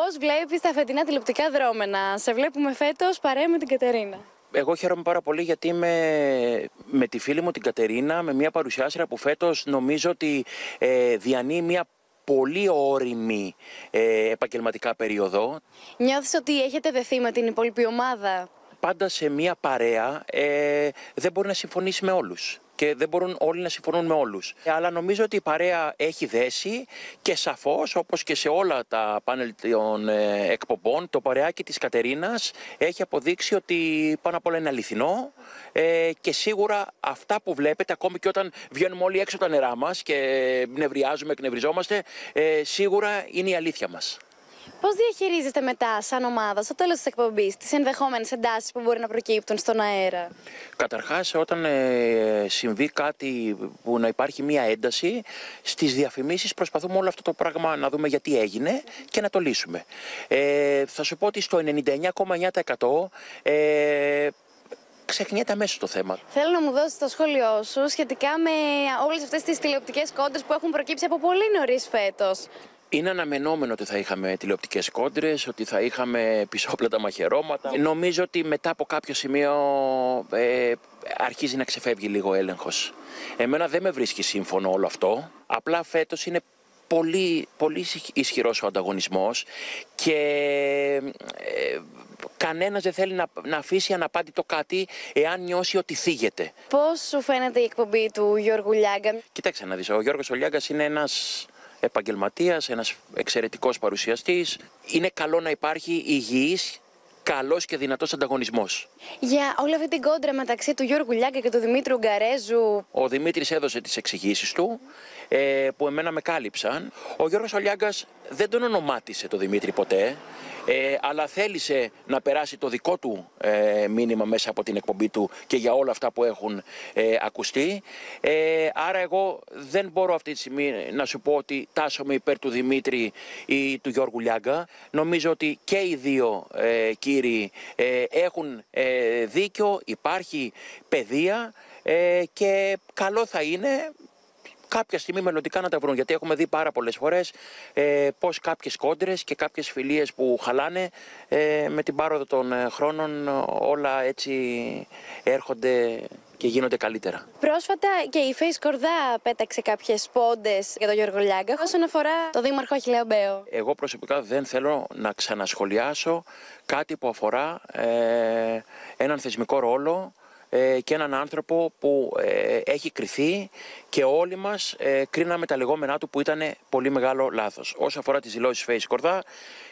Πώς βλέπεις τα φετινά τηλεοπτικά δρόμενα, Σε βλέπουμε φέτος παρέα με την Κατερίνα. Εγώ χαίρομαι πάρα πολύ γιατί είμαι με τη φίλη μου την Κατερίνα, με μια παρουσιάστρια που φέτος νομίζω ότι ε, διανύει μια πολύ όρημη ε, επαγγελματικά περίοδο. Νιώθεις ότι έχετε δεθεί με την υπόλοιπη ομάδα; Πάντα σε μια παρέα ε, δεν μπορεί να συμφωνήσει με όλους και δεν μπορούν όλοι να συμφωνούν με όλους. Αλλά νομίζω ότι η παρέα έχει δέσει και σαφώς όπως και σε όλα τα πάνελ των ε, εκπομπών το παρεάκι της Κατερίνας έχει αποδείξει ότι πάνω απ' όλα είναι αληθινό ε, και σίγουρα αυτά που βλέπετε ακόμη και όταν βγαίνουμε όλοι έξω τα νερά μας και νευριάζουμε, εκνευριζόμαστε ε, σίγουρα είναι η αλήθεια μας. Πώς διαχειρίζεστε μετά, σαν ομάδα, στο τέλος της εκπομπής, τις ενδεχόμενες εντάσεις που μπορεί να προκύπτουν στον αέρα; Καταρχάς, όταν ε, συμβεί κάτι που να υπάρχει μία ένταση, στις διαφημίσεις προσπαθούμε όλο αυτό το πράγμα να δούμε γιατί έγινε και να το λύσουμε. Ε, θα σου πω ότι στο 99,9% ε, ξεχνιέται αμέσως το θέμα. Θέλω να μου δώσεις το σχόλιο σου σχετικά με όλες αυτές τις τηλεοπτικές κόντρες που έχουν προκύψει από πολύ νωρίς φέτος. Είναι αναμενόμενο ότι θα είχαμε τηλεοπτικές κόντρες, ότι θα είχαμε πισόπλατα μαχαιρώματα. Νομίζω ότι μετά από κάποιο σημείο ε, αρχίζει να ξεφεύγει λίγο ο έλεγχος. Εμένα δεν με βρίσκει σύμφωνο όλο αυτό. Απλά φέτος είναι πολύ, πολύ ισχυρός ο ανταγωνισμός και ε, κανένας δεν θέλει να, να αφήσει αναπάντητο κάτι εάν νιώσει ότι θίγεται. Πώς σου φαίνεται η εκπομπή του Γιώργου Λιάγκα; Κοίταξε να δεις, ο Γιώργος Ολιάγκας είναι ένας επαγγελματίας, ένας εξαιρετικός παρουσιαστής. Είναι καλό να υπάρχει υγιής καλός και δυνατός ανταγωνισμός. Για όλη αυτή την κόντρα μεταξύ του Γιώργου Λιάγκα και του Δημήτρου Γκαρέζου. Ο Δημήτρης έδωσε τις εξηγήσεις του ε, που εμένα με κάλυψαν. Ο Γιώργος Ολιάγκας δεν τον ονομάτισε το Δημήτρη ποτέ ε, αλλά θέλησε να περάσει το δικό του ε, μήνυμα μέσα από την εκπομπή του και για όλα αυτά που έχουν ε, ακουστεί. Ε, άρα εγώ δεν μπορώ αυτή τη στιγμή να σου πω ότι τάσομαι υπέρ του Δημήτρη ή του Γιώργου Λιάγκα. Νομίζω ότι και οι δύο ε, κύριοι έχουν δίκιο, υπάρχει παιδεία και καλό θα είναι κάποια στιγμή μελλοντικά να τα βρουν. Γιατί έχουμε δει πάρα πολλές φορές ε, πώς κάποιες κόντρες και κάποιες φιλίες που χαλάνε ε, με την πάροδο των ε, χρόνων όλα έτσι έρχονται και γίνονται καλύτερα. Πρόσφατα και η Face Κορδά πέταξε κάποιες πόντες για τον Γιώργο Λιάγκα όσον αφορά το Δήμαρχο Αχιλέο Μπέο. Εγώ προσωπικά δεν θέλω να ξανασχολιάσω κάτι που αφορά ε, έναν θεσμικό ρόλο ε, και έναν άνθρωπο που ε, έχει κριθεί και όλοι μας ε, κρίναμε τα λεγόμενά του που ήταν πολύ μεγάλο λάθος. Όσο αφορά τις δηλώσεις Face Κορδά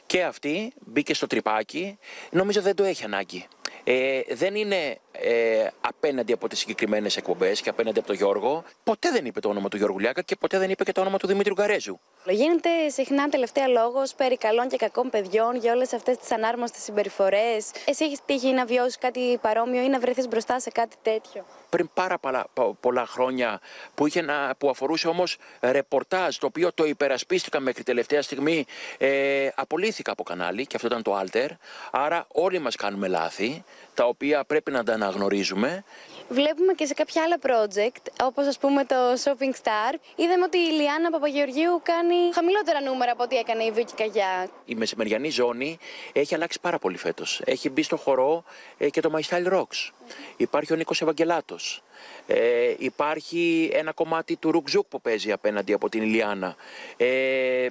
και αυτή μπήκε στο τρυπάκι, νομίζω δεν το έχει ανάγκη. Ε, δεν είναι ε, απέναντι από τις συγκεκριμένες εκπομπές και απέναντι από τον Γιώργο. Ποτέ δεν είπε το όνομα του Γιώργου Λιάκα και ποτέ δεν είπε και το όνομα του Δημήτριου Γκαρέζου. Γίνεται συχνά τελευταία λόγος περί καλών και κακών παιδιών για όλες αυτές τις ανάρμοστες συμπεριφορές. Εσύ έχεις τύχει να βιώσεις κάτι παρόμοιο ή να βρεθείς μπροστά σε κάτι τέτοιο; Πριν πάρα πολλά, πολλά χρόνια που, είχε να, που αφορούσε όμως ρεπορτάζ το οποίο το υπερασπίστηκα μέχρι τελευταία στιγμή. Ε, απολύθηκα από κανάλι και αυτό ήταν το Alter. Άρα όλοι μας κάνουμε λάθη τα οποία πρέπει να τα αναγνωρίζουμε. Βλέπουμε και σε κάποια άλλα project, όπως ας πούμε το Shopping Star, είδαμε ότι η Λιάννα Παπαγεωργίου κάνει χαμηλότερα νούμερα από ό,τι έκανε η Βίκη Καγιά. Η μεσημεριανή ζώνη έχει αλλάξει πάρα πολύ φέτος. Έχει μπει στο χορό ε, και το My Style Rocks. Υπάρχει ο Νίκος Ευαγγελάτος. Ε, υπάρχει ένα κομμάτι του Ρουκζούκ που παίζει απέναντι από την Ιλιάνα. Ε,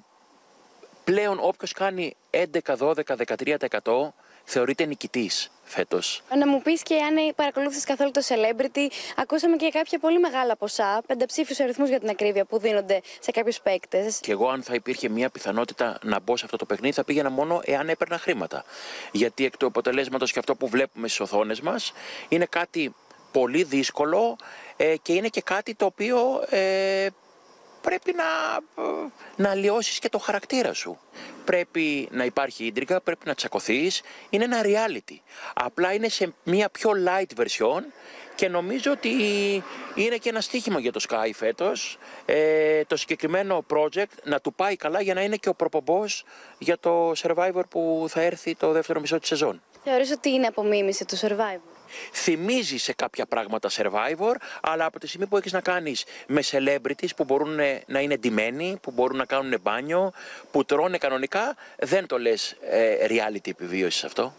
πλέον όποιος κάνει 11, 12, 13% θεωρείται νικητής φέτος. Να μου πεις και αν παρακολούθησες καθόλου το celebrity, ακούσαμε και κάποια πολύ μεγάλα ποσά, πενταψήφιους αριθμούς για την ακρίβεια που δίνονται σε κάποιους παίκτες. Και εγώ, αν θα υπήρχε μια πιθανότητα να μπω σε αυτό το παιχνίδι, θα πήγαινα μόνο εάν έπαιρνα χρήματα. Γιατί εκ του αποτελέσματος και αυτό που βλέπουμε στις οθόνες μας είναι κάτι πολύ δύσκολο ε, και είναι και κάτι το οποίο ε, πρέπει να, να αλλοιώσεις και το χαρακτήρα σου. Πρέπει να υπάρχει ίντρικα, πρέπει να τσακωθείς. Είναι ένα reality. Απλά είναι σε μια πιο light version και νομίζω ότι είναι και ένα στίχημα για το Sky φέτος ε, το συγκεκριμένο project να του πάει καλά για να είναι και ο προπομπός για το Survivor που θα έρθει το δεύτερο μισό της σεζόν. Θεωρείς ότι είναι απομίμηση του Survivor; Θυμίζει σε κάποια πράγματα Survivor, αλλά από τη στιγμή που έχεις να κάνεις με celebrities που μπορούν να είναι ντυμένοι, που μπορούν να κάνουν μπάνιο, που τρώνε κανονικά, δεν το λες ε, reality επιβίωσης αυτό;